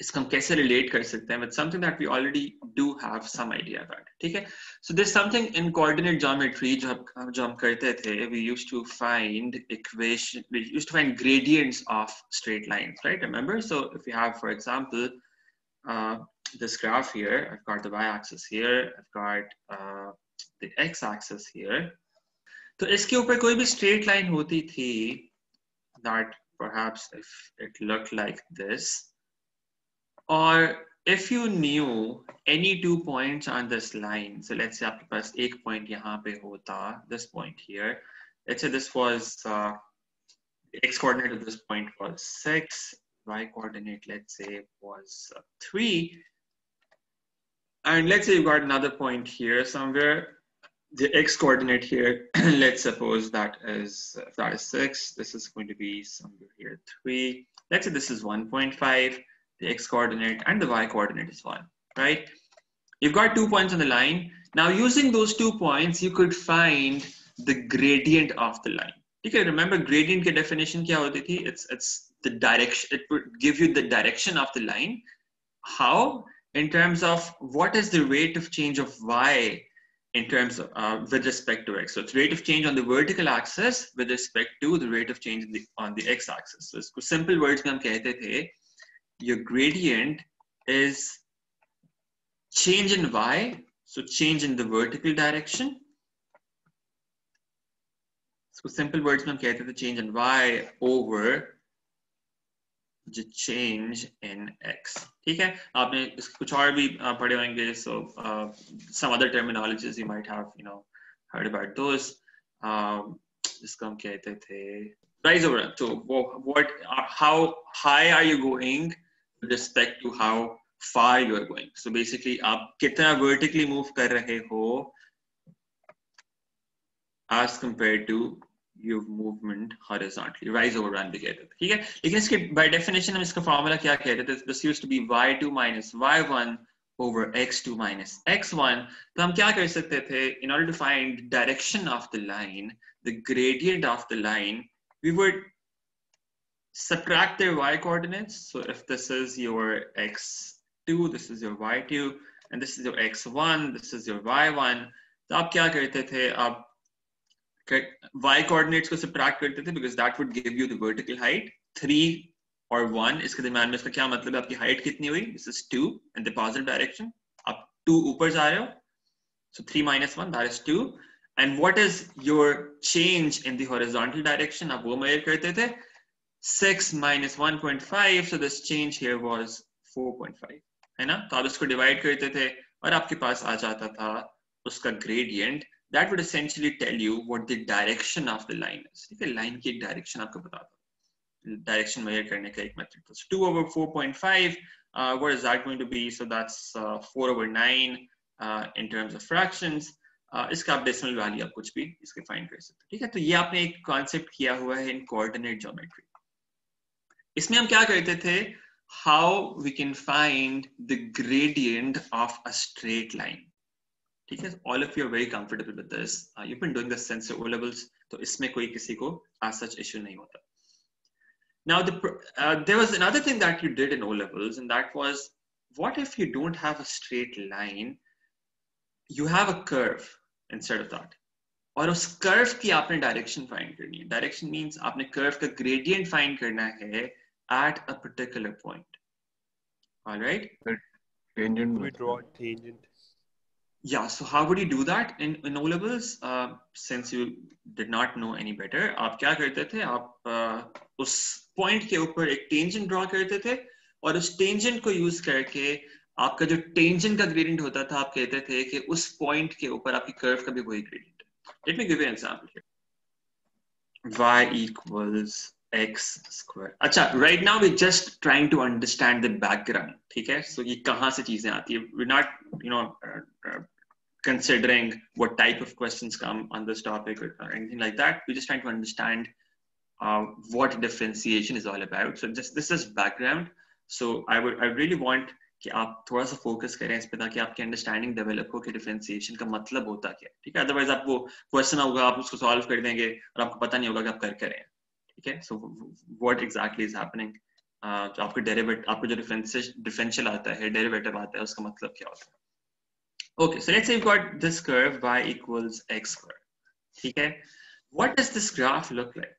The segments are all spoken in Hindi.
इसको हम कैसे रिलेट कर सकते हैं with something that we already do have some idea about ठीक है? So this something in coordinate geometry जो हम जो हम करते थे we used to find equation we used to find gradients of straight lines right remember so if you have for example this graph here i've got the y axis here i've got uh, the x axis here. तो इसके ऊपर कोई भी स्ट्रेट लाइन होती थी that perhaps if it looked like this or if you knew any two points on this line, so let's say आपके पास एक point यहाँ पे होता, this point here. Let's say this was uh, x coordinate of this point was six, y coordinate let's say was uh, three, and let's say you got another point here somewhere. The x coordinate here, let's suppose that is if that is six. This is going to be somewhere here three. Let's say this is 1.5 the x coordinate and the y coordinate is one, right? You've got two points on the line. Now using those two points, you could find the gradient of the line. Okay, remember gradient के definition क्या होती थी? It's, it's the direction, it would give you the direction of the line. How? In terms of what is the rate of change of y in terms of, uh, with respect to x. So it's rate of change on the vertical axis with respect to the rate of change the, on the x axis. So simple words में हम कहते थे your gradient is change in y, so change in the vertical direction. So simple words में हम कहते थे change in y over the change in x. ठीक है आपने कुछ और भी पढ़े होंगे so uh, some other terminologies you might have you know heard about those. Um, जिसको हम कहते थे rise over. So what how high are you going with respect to how far you are going. So basically, आप कितना vertically move कर रहे हो as compared to your movement horizontally, rise over run भी कहते थे ठीक है लेकिन इसके by definition हम इसका formula क्या कहते थे this used to be y2 minus y1 over x2 minus x1 तो हम क्या कर सकते थे in order to find direction of the line the gradient of the line we would subtract their y coordinates. So if this is your x2, this is your y2, and this is your x1, this is your y1, तो आप क्या करते थे y coordinates को subtract करते थे because that would give you the vertical height. 3 or 1 इसके दरम्यान में इसका क्या मतलब है आपकी height कितनी हुई? This is 2 in the positive direction. आप 2 ऊपर जा रहे हो. So 3 minus 1, that is 2. And what is your change in the horizontal direction? आप वो मेजर करते थे. 6 minus 1.5 so this change here was 4.5 है ना तो आप इसको डिवाइड करते थे और आपके पास आ जाता था उसका gradient that would essentially tell you what the direction of the line is ठीक है लाइन की डायरेक्शन आपको बताता डायरेक्शन मेजर करने का एक मेथड था 2 over 4.5 uh, what is that going to be so that's uh, 4 over 9 uh, in terms of fractions uh, इसका आप डेसिमल वैल्यू आप कुछ भी इसके फाइंड कर सकते ठीक है तो ये आपने एक कॉन्सेप्ट किया हुआ है इन कोऑर्डिनेट ज्योमेट्री इसमें हम क्या करते थे? How we can find the gradient of a straight line ठीक है? All of you are very comfortable with this you been doing this since O levels तो इसमें कोई किसी को आज सच इशू नहीं होता। Now the uh, there was another thing that you did in o levels and that was what if you don't have a straight line? You have a curve instead of that. और उस कर्व की आपने डायरेक्शन फाइंड करनी है। डायरेक्शन मींस आपने कर्व का ग्रेडियंट फाइंड करना है at a particular point. All right. The Tangent. We draw tangent. Yeah. So how would you do that in, in O levels? Uh, since you did not know any better, आप क्या करते थे आप uh, उस point के ऊपर एक tangent draw करते थे और उस tangent को use करके आपका जो tangent का gradient होता था आप कहते थे कि उस point के ऊपर आपकी curve का भी वही gradient. Let me give you an example here. y equals x square अच्छा right now we're just trying to understand the background ठीक है so ये कहाँ से चीज़ें आती है you know uh, uh, considering what type of questions come on this topic or, or anything like that we're just trying to understand uh, what differentiation is all about so just this is background so I would I really want कि आप थोड़ा सा फोकस करें इस पे ताकि आपकी अंडरस्टैंडिंग डेवलप हो कि डिफरेंशिएशन का मतलब होता क्या ठीक है अदरवाइज़ आप वो क्वेश्चन होगा आप उसको सॉल्व कर देंगे और आपको पता नहीं होगा कि आप कर करें Okay, so what exactly is happening तो आपको डेरिवेट आपको जो डिफरेंशियल आता है डेरिवेटिव आता है उसका मतलब क्या होता है okay so let's say you got this curve y equals x square ठीक है what does this graph look like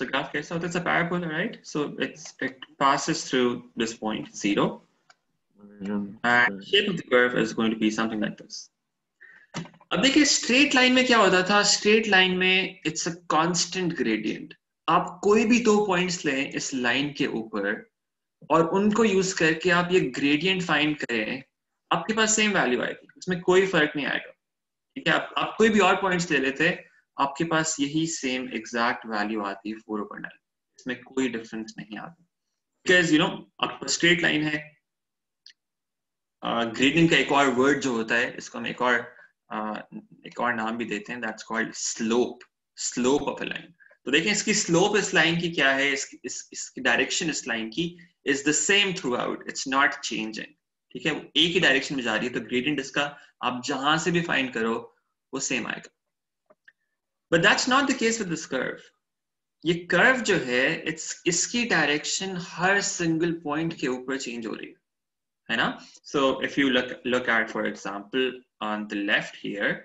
the graph कैसा होता है it's a parabola right so it's it passes through this point zero and shape of the curve is going to be something like this अब देखिए स्ट्रेट लाइन में क्या होता था? स्ट्रेट लाइन में इट्स अ कांस्टेंट ग्रेडियंट आप कोई भी दो पॉइंट्स लें इस लाइन के ऊपर और उनको यूज़ करके आप ये ग्रेडियंट फाइंड करें आपके पास सेम वैल्यू आएगी। उसमें कोई फ़र्क नहीं आएगा। ठीक है? आप, आप कोई भी और पॉइंट्स ले लेते आपके पास यही सेम एग्जैक्ट वैल्यू आती है फोर ओवर नाइन इसमें कोई डिफरेंस नहीं आता। बिकॉज़ यू नो आपका स्ट्रेट लाइन है। ग्रेडिंग uh, का एक और वर्ड जो होता है इसको हम एक और एक और नाम भी देते हैं that's called slope slope of a line तो देखें इसकी स्लोप इस लाइन की क्या है इस, इस, इसकी डायरेक्शन इस लाइन की is the same throughout it's not changing ठीक है वो एक ही डायरेक्शन में जा रही है तो ग्रेडियंट इसका आप जहाँ से भी फाइंड करो वो सेम आएगा. But that's not the case with this curve ये कर्व जो है इट्स इसकी डायरेक्शन हर सिंगल पॉइंट के ऊपर चेंज हो रही है. है ना? So if you look look at for example on the left here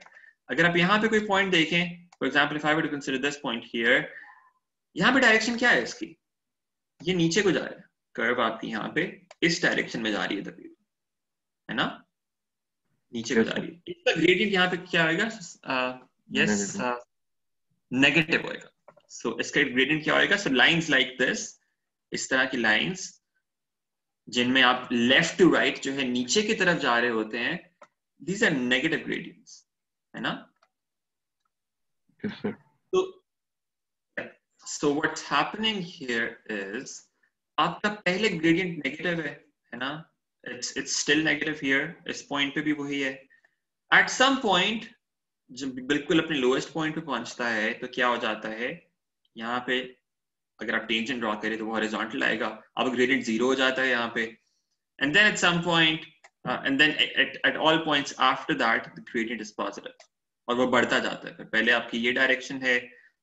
अगर आप यहाँ पे कोई पॉइंट देखें example, if I were to consider this point here, यहाँ पे डायरेक्शन क्या है इसकी? ये नीचे को जा रहा है। कर्व आपकी यहाँ पे इस डायरेक्शन में जा रही है तभी। है ना? नीचे को जा रही है। इसका ग्रेडियंट यहाँ पे क्या आएगा? यस नेगेटिव होएगा सो इसका ग्रेडियंट क्या होएगा सो लाइंस लाइक दिस इस तरह की लाइंस जिनमें आप लेफ़्ट टू राइट जो है नीचे की तरफ़ जा रहे होते हैं दीज आर नेगेटिव ग्रेडियंट्स है ना? Yes, sir. So, so what's happening here is आपका पहले ग्रेडियंट नेगेटिव है है ना? It's it's still negative here इस पॉइंट पे भी वही है। एट सम पॉइंट जब बिल्कुल अपने लोएस्ट पॉइंट पे पहुँचता है तो क्या हो जाता है? यहाँ पे अगर आप टेंशन ड्रॉ करें तो वो हॉरिजॉन्टल आएगा। अब ग्रेडियंट ज़ीरो हो जाता है यहाँ पे। And then at some point and then at at all points after that the gradient is positive और वो बढ़ता जाता है। फिर पहले आपकी ये डायरेक्शन है,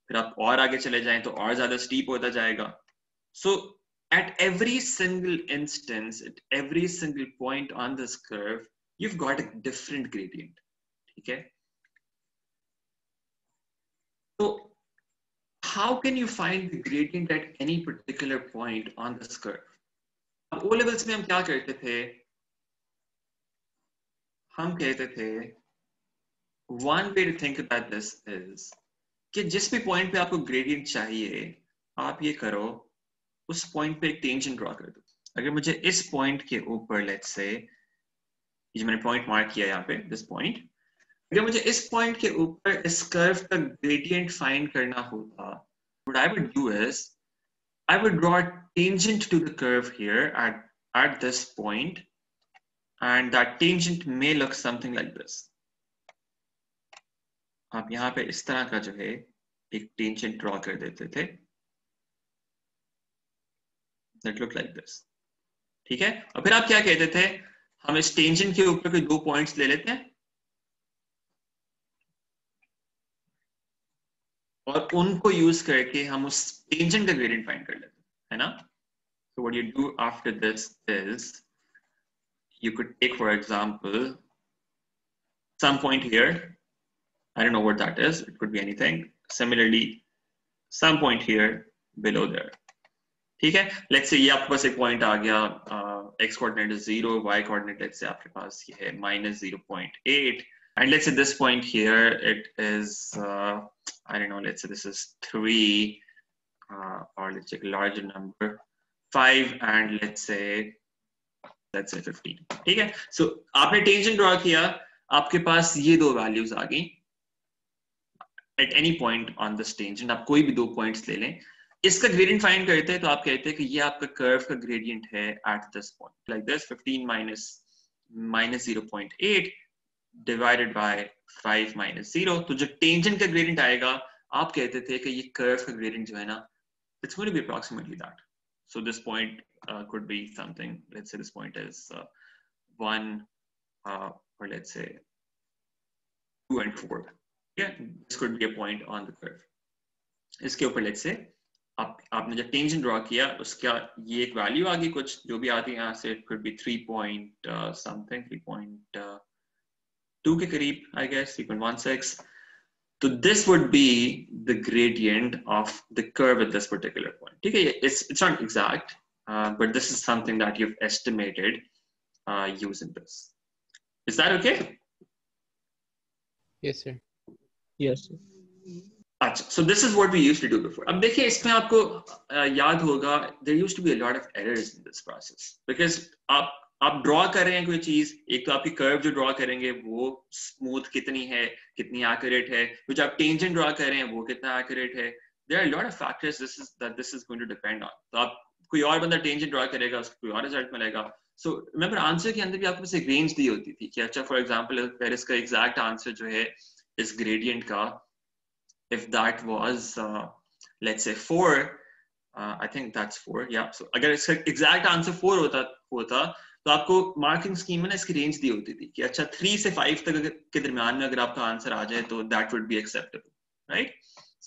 फिर आप और आगे चले जाएँ तो और ज़्यादा स्टीप होता जाएगा। सो at every single instance, at every single point on this curve, you've got a different gradient okay so how can you find the gradient at any particular point on this curve? अब ओ लेवल्स में हम क्या करते थे? हम कहते थे one way to think about this is कि जिस भी पॉइंट पे आपको ग्रेडियंट चाहिए, आप ये करो, उस पॉइंट पे एक टेंशन ड्रॉ कर दो। अगर मुझे इस पॉइंट के ऊपर लेट्स से ये मैंने पॉइंट मार्क किया यहाँ पे दिस पॉइंट अगर मुझे इस पॉइंट के ऊपर इस कर्व का ग्रेडियंट फाइंड करना होता what I would do is I would draw a tangent to the curve here at, at this point and that tangent may look something like this. आप यहाँ पे इस तरह का जो है एक टेंशन ड्रॉ कर देते थे that look like this ठीक है और फिर आप क्या कहते थे हम इस टेंशन के ऊपर कोई दो पॉइंट्स ले लेते हैं और उनको यूज़ करके हम उस टेंशन का ग्रेडियंट फाइंड कर लेते है ना so what you do after this is you could take for example some point here I don't know what that is. It could be anything. Similarly, some point here below there. ठीक है लेट्स से ये आपके पास एक पॉइंट आ गया x coordinate is zero y coordinate let's say आपके पास ये है minus zero point eight and let's say this point here it is uh, I don't know let's say this is three uh, or let's take a larger number five and let's say let's say 15 ठीक है so आपने टेंशन ड्रॉ किया आपके पास ये दो वैल्यूज आ गई at any point on the tangent आप कोई भी दो पॉइंट्स ले लें इसका ग्रेडियंट फाइंड करते हैं तो आप कहते हैं कि ये आपका कर्व का ग्रेडियंट है at this point like this 15 minus minus 0.8 divided by five minus zero तो जो टेंजेंट का ग्रेडियंट आएगा आप कहते थे कि ये कर्व का ग्रेडियंट जो है ना it's going to be approximately that this point uh, could be something let's say this point is uh, 1 uh, or let's say 2 and 4 yeah this could be a point on the इसके ऊपर let's say आप आपने जब टेंजेंट ड्रॉ किया उसका ये एक वैल्यू आ गई कुछ जो भी आती है यहाँ से it could be three point something three point to के करीब I guess three point one six So this would be the gradient of the curve at this particular point. Okay, it's, it's not exact, uh, but this is something that you've estimated uh, using this. Is that okay? Yes, sir. Yes. sir. अच्छा so this is what we used to do before अब देखिए इसमें आपको uh, याद होगा there used to be a lot of errors in this process because आप आप ड्रॉ कर रहे हैं कोई चीज़ एक तो आपकी कर्व जो ड्रॉ करेंगे वो स्मूथ कितनी है कितनी एक्यूरेट है? कुछ आप टेंजेंट ड्रॉ कर रहे हैं वो कितना एक्यूरेट है? There are lot of factors this is that this is going to depend on तो आप कोई और बंदा टेंजेंट ड्रॉ करेगा उसको कोई और रिज़ल्ट मिलेगा। सो रिमेंबर आंसर के अंदर भी आपको एक रेंज दी होती थी कि अच्छा फॉर एग्जांपल अगर इसका एग्जैक्ट आंसर जो है इस ग्रेडियंट का if that was let's four uh, I think that's four yeah. So अगर इसका exact answer four होता होता तो आपको मार्किंग स्कीम में ना इसकी रेंज दी होती थी कि अच्छा थ्री से फाइव तक के दरमियान में अगर आपका आंसर आ जाए तो that would be acceptable right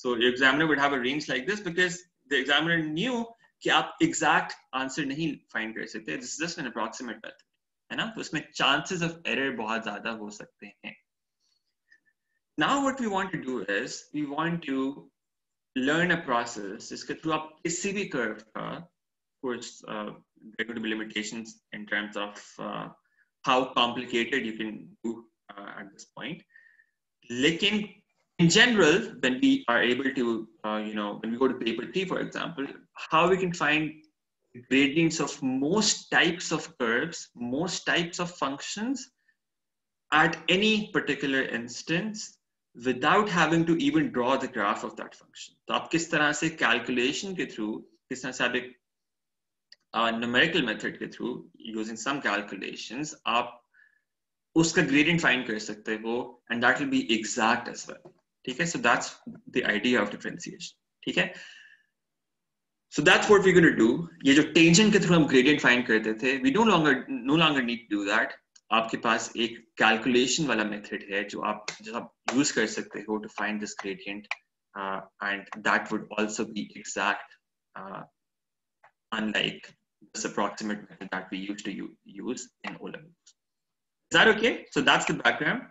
so examiner would have a range like this because the examiner knew कि आप एग्जैक्ट आंसर नहीं फाइंड कर सकते। This is just an approximate method है ना? तो उसमें चांसेस ऑफ़ एरर बहुत ज़्यादा हो सकते हैं। Now what we want to do is we want to learn a process जिसके through आप किसी भी curve का uh, there are going to be limitations in terms of uh, how complicated you can do uh, at this point लेकिन in general when we are able to uh, you know when we go to paper 3 for example how we can find gradients of most types of curves most types of functions at any particular instance without having to even draw the graph of that function. तो आप किस तरह से calculation के through, किस तरह से आप एक uh, numerical method के through, using some calculations, आप उसका gradient find कर सकते हो and that will be exact as well. ठीक है? So that's the idea of differentiation. ठीक है? That's what we're going to do. ये जो tangent के through हम gradient find करते थे, we no longer no longer need to do that. आपके पास एक कैलकुलेशन वाला मेथड है जो आप जो आप यूज़ कर सकते हो to find this gradient and that would also be exact unlike this approximate method that we used to use in O levels. Is that okay? So that's the background.